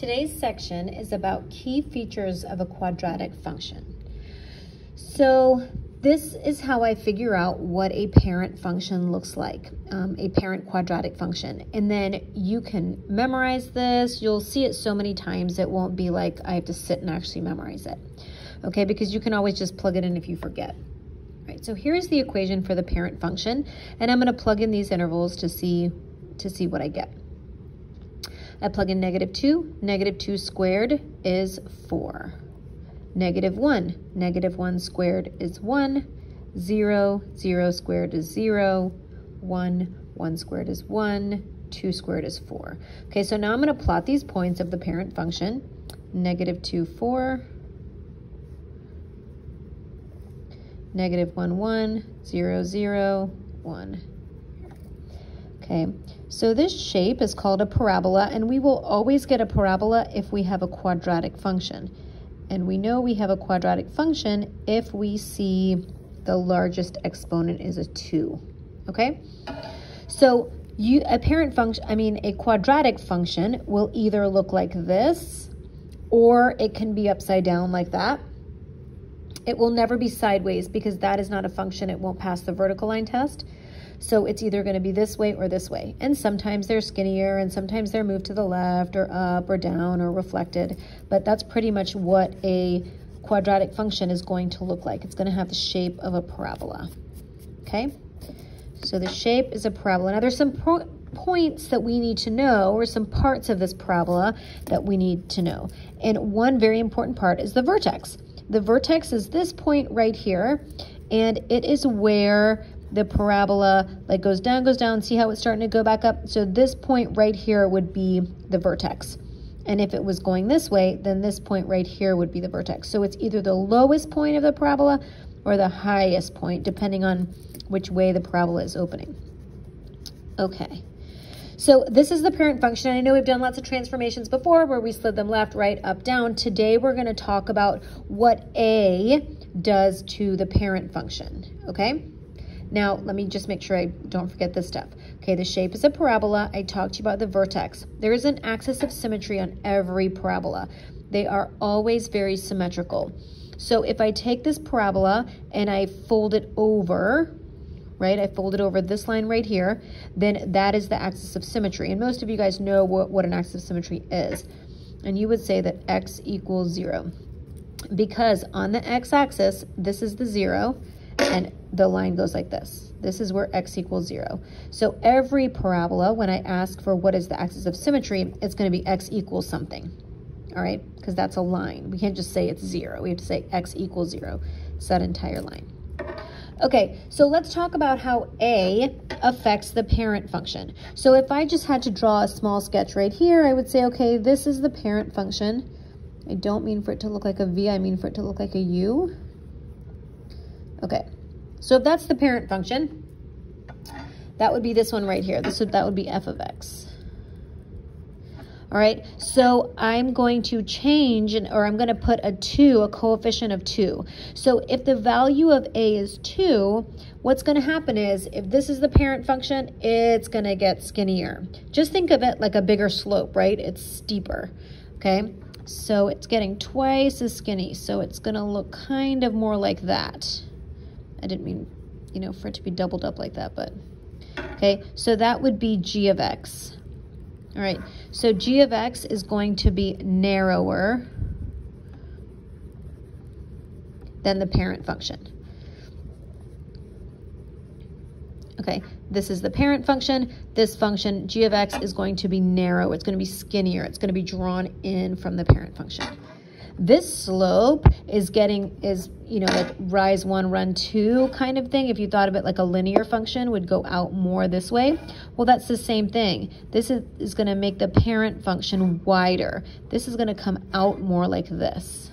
Today's section is about key features of a quadratic function. So this is how I figure out what a parent function looks like, um, a parent quadratic function. And then you can memorize this. You'll see it so many times it won't be like I have to sit and actually memorize it. Okay, because you can always just plug it in if you forget. Right, so here's the equation for the parent function, and I'm going to plug in these intervals to see to see what I get. I plug in negative 2. Negative 2 squared is 4. Negative 1. Negative 1 squared is 1. 0. 0 squared is 0. 1. 1 squared is 1. 2 squared is 4. Okay, so now I'm going to plot these points of the parent function. Negative 2, 4. Negative 1, 1. 0, 0. 1. Okay, so this shape is called a parabola, and we will always get a parabola if we have a quadratic function. And we know we have a quadratic function if we see the largest exponent is a 2, okay? So you a parent function, I mean a quadratic function will either look like this or it can be upside down like that. It will never be sideways because that is not a function. It won't pass the vertical line test. So it's either going to be this way or this way. And sometimes they're skinnier and sometimes they're moved to the left or up or down or reflected. But that's pretty much what a quadratic function is going to look like. It's going to have the shape of a parabola. Okay? So the shape is a parabola. Now there's some points that we need to know or some parts of this parabola that we need to know. And one very important part is the vertex. The vertex is this point right here, and it is where the parabola like goes down, goes down. See how it's starting to go back up? So this point right here would be the vertex. And if it was going this way, then this point right here would be the vertex. So it's either the lowest point of the parabola or the highest point, depending on which way the parabola is opening. Okay. So this is the parent function. I know we've done lots of transformations before where we slid them left, right, up, down. Today we're going to talk about what A does to the parent function, okay? Now, let me just make sure I don't forget this stuff. Okay, the shape is a parabola. I talked to you about the vertex. There is an axis of symmetry on every parabola. They are always very symmetrical. So if I take this parabola and I fold it over, right, I fold it over this line right here, then that is the axis of symmetry. And most of you guys know what, what an axis of symmetry is. And you would say that x equals zero. Because on the x-axis, this is the zero, and the line goes like this. This is where x equals zero. So every parabola, when I ask for what is the axis of symmetry, it's gonna be x equals something, all right? Because that's a line. We can't just say it's zero. We have to say x equals zero. It's that entire line. Okay, so let's talk about how A affects the parent function. So if I just had to draw a small sketch right here, I would say, okay, this is the parent function. I don't mean for it to look like a V, I mean for it to look like a U. Okay, so if that's the parent function, that would be this one right here. This would, that would be f of x. All right, so I'm going to change, or I'm going to put a 2, a coefficient of 2. So if the value of a is 2, what's going to happen is, if this is the parent function, it's going to get skinnier. Just think of it like a bigger slope, right? It's steeper, okay? So it's getting twice as skinny, so it's going to look kind of more like that. I didn't mean, you know, for it to be doubled up like that, but okay. So that would be g of x. All right, so g of x is going to be narrower than the parent function. Okay, this is the parent function. This function, g of x, is going to be narrow. It's going to be skinnier. It's going to be drawn in from the parent function. This slope is getting, is, you know, like rise one, run two kind of thing. If you thought of it like a linear function would go out more this way. Well, that's the same thing. This is, is gonna make the parent function wider. This is gonna come out more like this.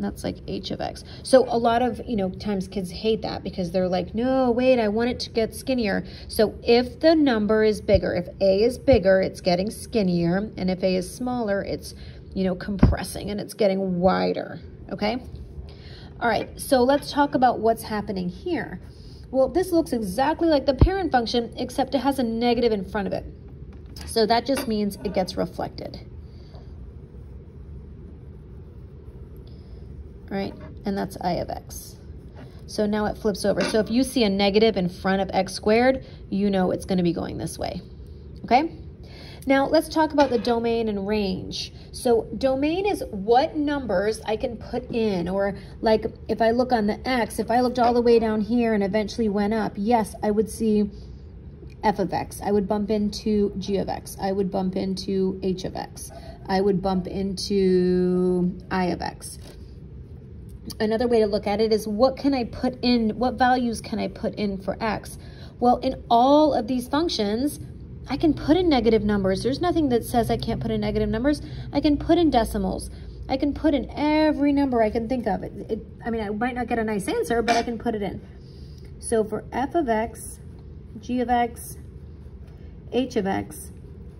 that's like h of x. So a lot of, you know, times kids hate that because they're like, no, wait, I want it to get skinnier. So if the number is bigger, if a is bigger, it's getting skinnier. And if a is smaller, it's you know, compressing and it's getting wider, okay? All right, so let's talk about what's happening here. Well, this looks exactly like the parent function, except it has a negative in front of it. So that just means it gets reflected. Right? And that's I of x. So now it flips over. So if you see a negative in front of x squared, you know it's going to be going this way. Okay? Now let's talk about the domain and range. So domain is what numbers I can put in or like if I look on the X, if I looked all the way down here and eventually went up, yes, I would see f of x. I would bump into g of x. I would bump into h of x. I would bump into i of x. Another way to look at it is what can I put in, what values can I put in for x? Well, in all of these functions, I can put in negative numbers. There's nothing that says I can't put in negative numbers. I can put in decimals. I can put in every number I can think of. It, it, I mean, I might not get a nice answer, but I can put it in. So for f of x, g of x, h of x,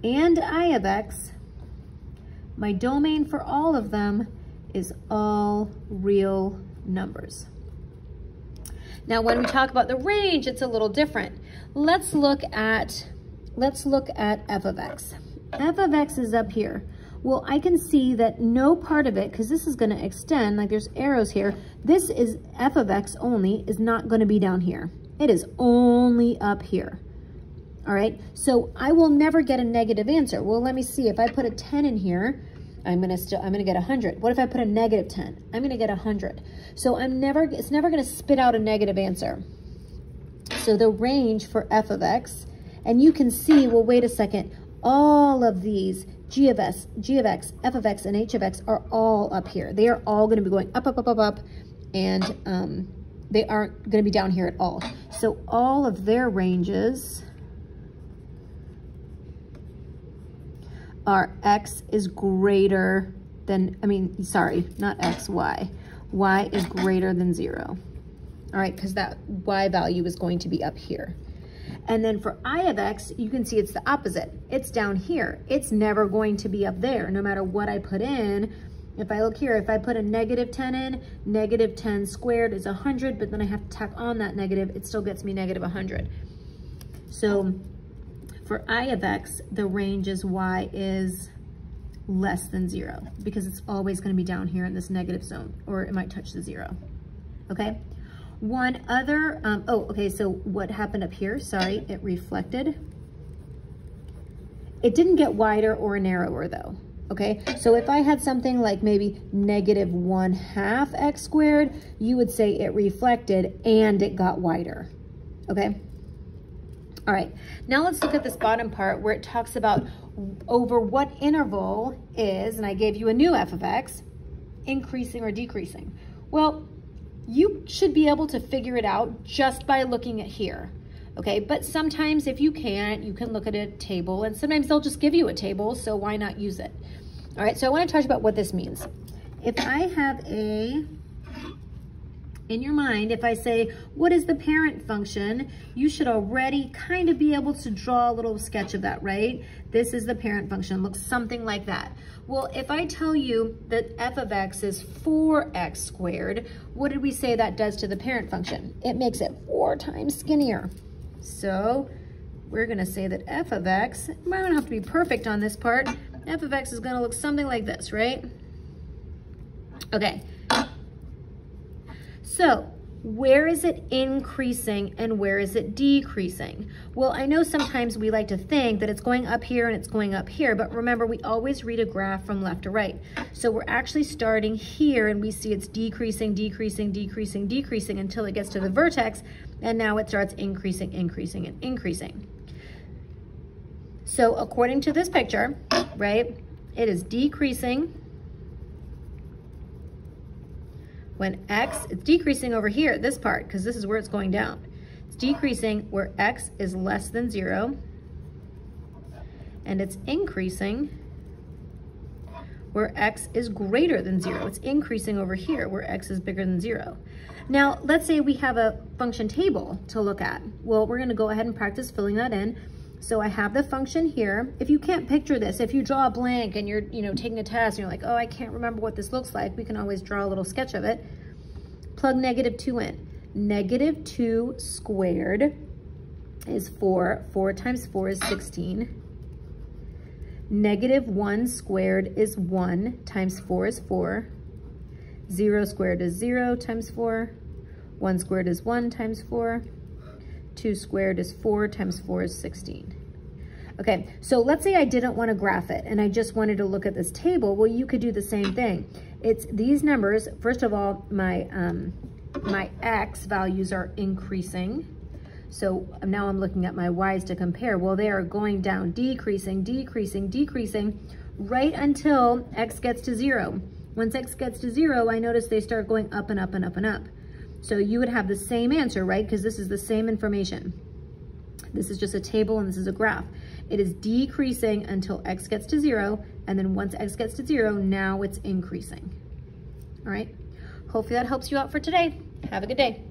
and i of x, my domain for all of them is all real numbers. Now, when we talk about the range, it's a little different. Let's look at let's look at f of x. f of x is up here. Well, I can see that no part of it, because this is going to extend, like there's arrows here, this is f of x only, is not going to be down here. It is only up here. All right, so I will never get a negative answer. Well, let me see. If I put a 10 in here, I'm gonna still I'm gonna get 100. What if I put a negative 10? I'm gonna get 100. So I'm never it's never gonna spit out a negative answer. So the range for f of x and you can see, well, wait a second, all of these g of s, g of x, f of x, and h of x are all up here. They are all going to be going up, up, up, up, up, and um, they aren't going to be down here at all. So all of their ranges are x is greater than, I mean, sorry, not x, y. y is greater than 0. All right, because that y value is going to be up here. And then for I of x, you can see it's the opposite. It's down here. It's never going to be up there, no matter what I put in. If I look here, if I put a negative 10 in, negative 10 squared is 100, but then I have to tack on that negative, it still gets me negative 100. So for I of x, the range is y is less than zero because it's always gonna be down here in this negative zone or it might touch the zero, okay? One other, um, oh, okay, so what happened up here? Sorry, it reflected. It didn't get wider or narrower though, okay? So if I had something like maybe negative one half x squared, you would say it reflected and it got wider, okay? All right, now let's look at this bottom part where it talks about over what interval is, and I gave you a new f of x, increasing or decreasing. Well, you should be able to figure it out just by looking at here. Okay, but sometimes if you can't, you can look at a table and sometimes they'll just give you a table, so why not use it? All right, so I wanna talk about what this means. If I have a in your mind, if I say, what is the parent function? You should already kind of be able to draw a little sketch of that, right? This is the parent function, looks something like that. Well, if I tell you that f of x is 4x squared, what did we say that does to the parent function? It makes it four times skinnier. So we're gonna say that f of x, I don't have to be perfect on this part, f of x is gonna look something like this, right? Okay, so where is it increasing and where is it decreasing? Well, I know sometimes we like to think that it's going up here and it's going up here, but remember we always read a graph from left to right. So we're actually starting here and we see it's decreasing, decreasing, decreasing, decreasing until it gets to the vertex and now it starts increasing, increasing, and increasing. So according to this picture, right, it is decreasing when x, it's decreasing over here, this part, because this is where it's going down. It's decreasing where x is less than zero, and it's increasing where x is greater than zero. It's increasing over here where x is bigger than zero. Now, let's say we have a function table to look at. Well, we're gonna go ahead and practice filling that in. So I have the function here. If you can't picture this, if you draw a blank and you're you know taking a test and you're like, oh, I can't remember what this looks like, we can always draw a little sketch of it. Plug negative 2 in. Negative 2 squared is 4. 4 times 4 is 16. Negative 1 squared is 1 times 4 is 4. 0 squared is 0 times 4. 1 squared is 1 times 4. 2 squared is 4 times 4 is 16. Okay, so let's say I didn't want to graph it and I just wanted to look at this table. Well, you could do the same thing. It's these numbers. First of all, my, um, my x values are increasing. So now I'm looking at my y's to compare. Well, they are going down, decreasing, decreasing, decreasing, right until x gets to zero. Once x gets to zero, I notice they start going up and up and up and up. So you would have the same answer, right? Because this is the same information. This is just a table and this is a graph. It is decreasing until x gets to zero, and then once x gets to zero, now it's increasing. All right? Hopefully that helps you out for today. Have a good day.